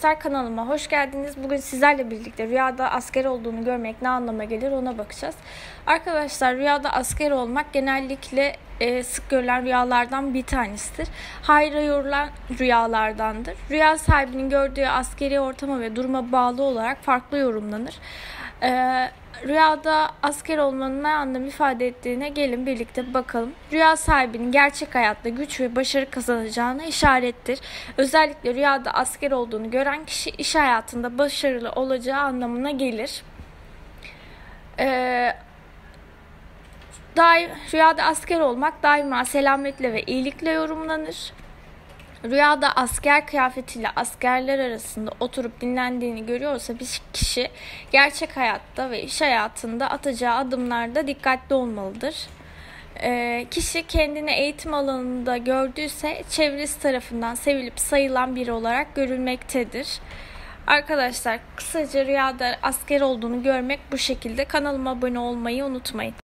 Arkadaşlar kanalıma hoş geldiniz. Bugün sizlerle birlikte rüyada asker olduğunu görmek ne anlama gelir ona bakacağız. Arkadaşlar rüyada asker olmak genellikle e, sık görülen rüyalardan bir tanesidir. Hayra yorulan rüyalardandır. Rüya sahibinin gördüğü askeri ortama ve duruma bağlı olarak farklı yorumlanır. E, rüyada asker olmanın ne anlam ifade ettiğine gelin birlikte bakalım. Rüya sahibinin gerçek hayatta güç ve başarı kazanacağına işarettir. Özellikle rüyada asker olduğunu gören kişi iş hayatında başarılı olacağı anlamına gelir. Ee, daim, rüyada asker olmak daima selametle ve iyilikle yorumlanır. Rüyada asker kıyafetiyle askerler arasında oturup dinlendiğini görüyorsa bir kişi gerçek hayatta ve iş hayatında atacağı adımlarda dikkatli olmalıdır. E, kişi kendini eğitim alanında gördüyse çevresi tarafından sevilip sayılan biri olarak görülmektedir. Arkadaşlar kısaca rüyada asker olduğunu görmek bu şekilde. Kanalıma abone olmayı unutmayın.